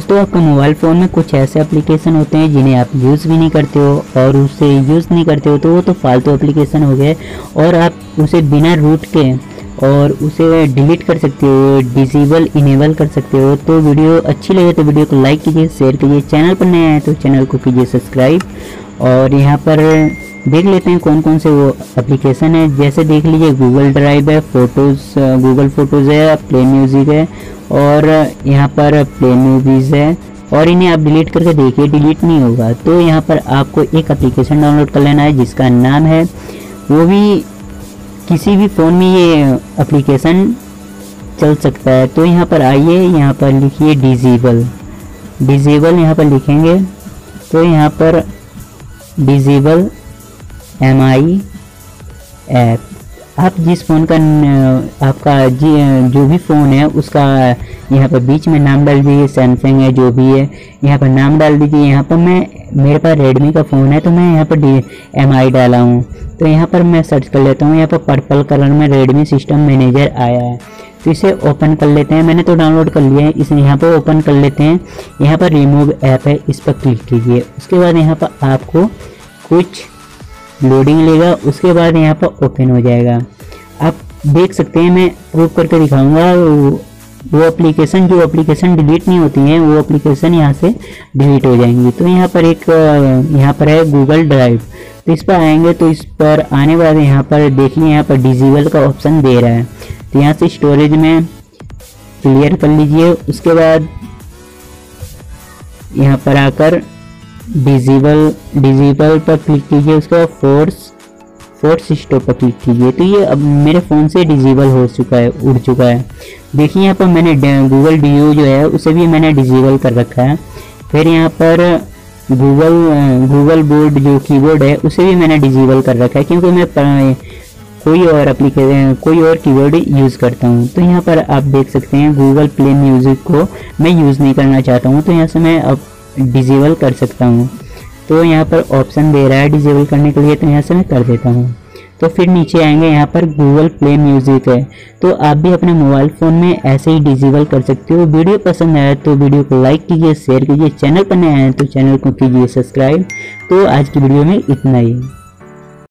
दोस्तों, आपका mobile phone में कुछ ऐसे एप्लीकेशन होते हैं जिन्हें आप यूज़ भी नहीं करते हो और उसे यूज़ नहीं करते हो तो वो तो फालतू एप्लीकेशन हो गए और आप उसे बिना रूट के और उसे डिलीट कर सकते हो डिसेबल इनेबल कर सकते हो। तो वीडियो अच्छी लगे तो वीडियो को लाइक कीजिए शेयर कीजिए। चैनल पर नए आए तो चैनल को कीजिए सब्सक्राइब और यहाँ पर देख लेते हैं कौन कौन से वो एप्लीकेशन है। जैसे देख लीजिए गूगल ड्राइव है फ़ोटोज़ गूगल फ़ोटोज़ है प्ले म्यूज़िक है, और यहाँ पर प्ले मूवीज़ है। और इन्हें आप डिलीट करके देखिए डिलीट नहीं होगा। तो यहाँ पर आपको एक एप्लीकेशन डाउनलोड कर लेना है, जिसका नाम है, वो भी किसी भी फ़ोन में ये एप्लीकेशन चल सकता है। तो यहाँ पर आइए, यहाँ पर लिखिए डिजेबल डिजेबल यहाँ पर लिखेंगे। तो यहाँ पर डिजेबल एम आई ऐप। आप जिस फ़ोन का आपका जी, जो भी फ़ोन है, उसका यहाँ पर बीच में नाम डाल दीजिए, सैमसंग है, जो भी है, यहाँ पर नाम डाल दीजिए। यहाँ पर मैं, मेरे पास रेडमी का फ़ोन है तो मैं यहाँ पर डी, एम आई डाला हूँ। तो यहाँ पर मैं सर्च कर लेता हूँ, यहाँ पर पर्पल कलर में रेडमी सिस्टम मैनेजर आया है। तो इसे ओपन कर लेते हैं। मैंने तो डाउनलोड कर लिया है, इसे यहाँ पर ओपन कर लेते हैं। यहाँ पर रिमूव ऐप है, इस पर क्लिक कीजिए। उसके बाद यहाँ पर आपको कुछ लोडिंग लेगा उसके बाद यहाँ पर ओपन हो जाएगा। आप देख सकते हैं, मैं प्रूव करके दिखाऊँगा, वो एप्लीकेशन जो एप्लीकेशन डिलीट नहीं होती हैं, वो एप्लीकेशन यहाँ से डिलीट हो जाएँगी। तो यहाँ पर एक, यहाँ पर है गूगल ड्राइव तो इस पर आएँगे तो इस पर आने बाद यहाँ पर देखिए यहाँ पर डिजिबल का ऑप्शन दे रहा है। तो यहाँ से स्टोरेज में क्लियर कर लीजिए, उसके बाद यहाँ पर आकर डिजिबल डिजिबल पर क्लिक कीजिए उसके फोर्स फोर्स स्टॉप पर क्लिक कीजिए। तो ये अब मेरे फ़ोन से डिजेबल हो चुका है, उड़ चुका है। देखिए यहाँ पर मैंने गूगल डी जो है, उसे भी मैंने डिजेबल कर रखा है। फिर यहाँ पर गूगल गूगल बोर्ड जो कीबोर्ड है, उसे भी मैंने डिजेबल कर रखा है, क्योंकि मैं कोई और एप्लीकेशन कोई और कीबोर्ड यूज़ करता हूँ। तो यहाँ पर आप देख सकते हैं गूगल प्ले म्यूज़िक को मैं यूज़ नहीं करना चाहता हूँ। तो यहाँ से मैं अब डिजेबल कर सकता हूँ। तो यहाँ पर ऑप्शन दे रहा है डिजेबल करने के लिए तो यहाँ से मैं कर देता हूँ। तो फिर नीचे आएँगे, यहाँ पर गूगल प्ले म्यूज़िक है। तो आप भी अपने मोबाइल फ़ोन में ऐसे ही डिजेबल कर सकते हो। वीडियो पसंद आया तो वीडियो को लाइक कीजिए, शेयर कीजिए। चैनल पर नए आए तो चैनल को कीजिए सब्सक्राइब। तो आज की वीडियो में इतना ही।